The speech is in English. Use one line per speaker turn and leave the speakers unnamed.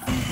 Bye.